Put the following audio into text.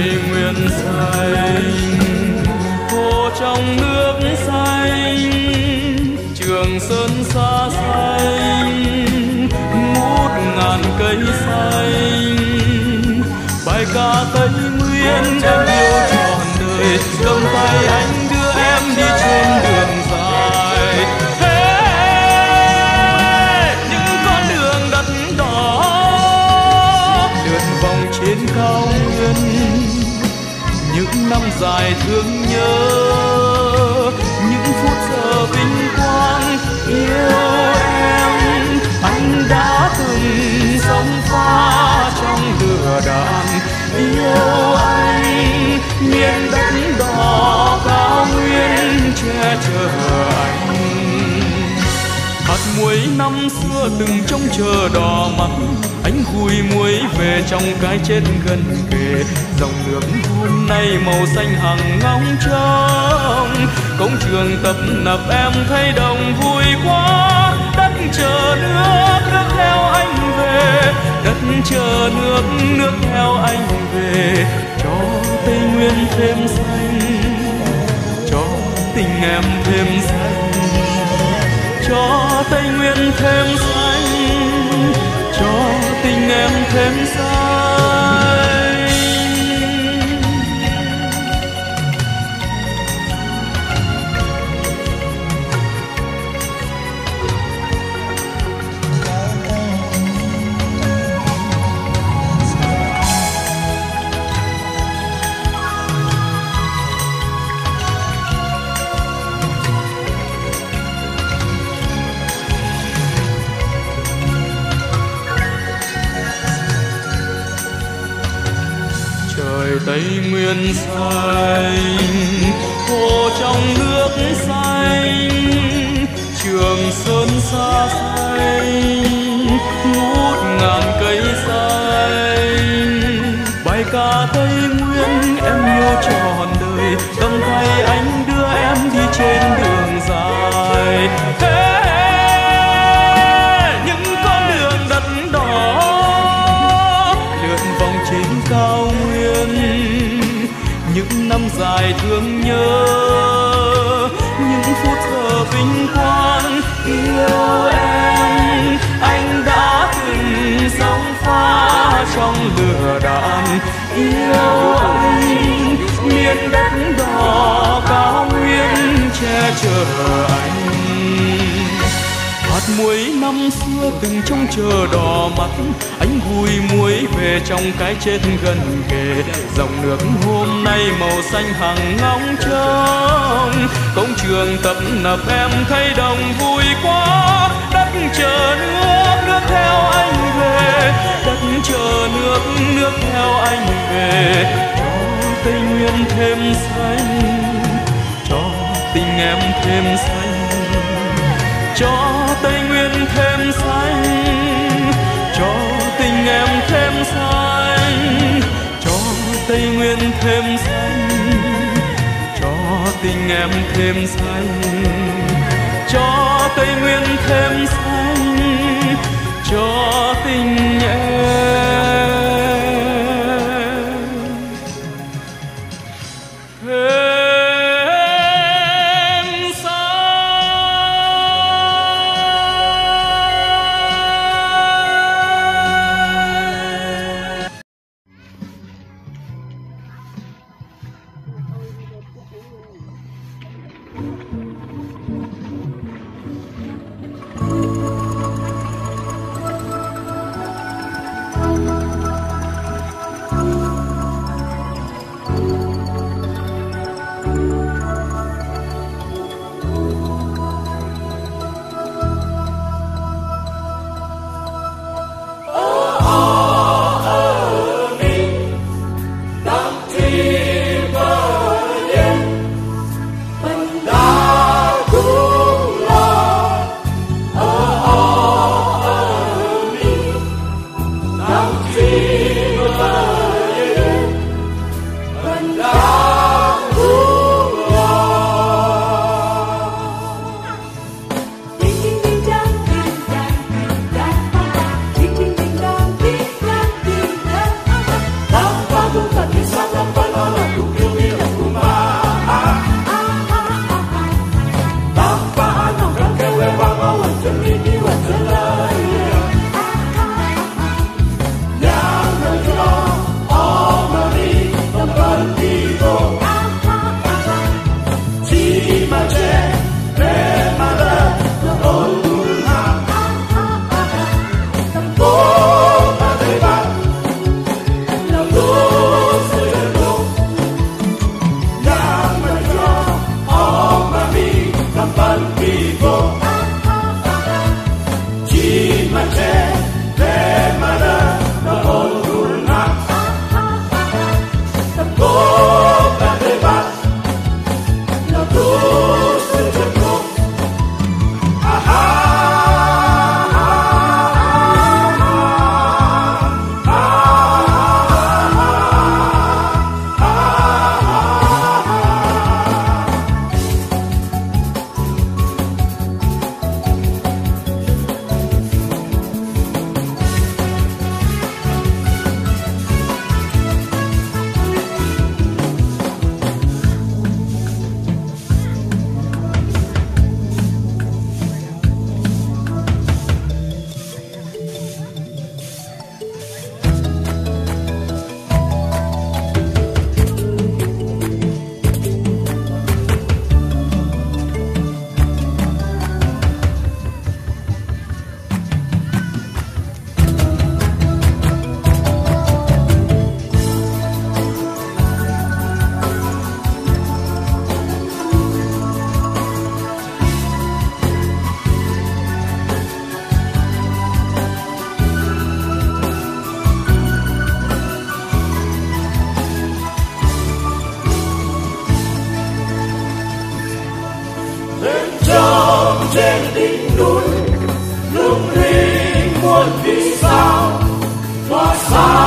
nguyên xanh hồ trong nước xanh trường sơn xa xanh ngút ngàn cây xanh. Bài ca tây nguyên em yêu trọn đời cầm tay anh đưa em đi trên đường dài. Hey, những con đường đất đỏ lượn vòng trên cao nguyên năm dài thương nhớ. Những phút giờ vinh quang yêu em, anh đã từng sống pha trong lửa đạn. Yêu anh, miền đất đỏ cao nguyên che chở anh. Hạt muối năm xưa từng trông chờ đỏ mắt vui muối về trong cái chết gần kề. Dòng nước hôm nay màu xanh hằng ngóng trông. Công trường tập nập em thấy đồng vui quá. Đất chờ nước nước theo anh về. Đất chờ nước nước theo anh về. Cho tây nguyên thêm xanh. Cho tình em thêm xanh. Cho tây nguyên thêm xanh. Em thêm xanh nguyên xanh hồ trong nước xanh, trường sơn xa xanh, ngút ngàn cây xanh, bài ca tây nhớ. Những phút thờ vinh quang yêu em, anh đã từng sống pha trong lửa đạn. Yêu anh, miền đất đỏ cao nguyên che chở muối năm xưa từng trông chờ đỏ mắt. Anh vui muối về trong cái chết gần kề. Dòng nước hôm nay màu xanh hằng ngóng trông. Công trường tập nập em thấy đồng vui quá. Đất chờ nước nước theo anh về. Đất chờ nước nước theo anh về. Cho tây nguyên thêm xanh. Cho tình em thêm xanh. Cho thêm xanh, cho tình em thêm xanh, cho tây nguyên thêm xanh, cho tình em thêm xanh, cho tây nguyên thêm xanh, cho tình Don't. Song.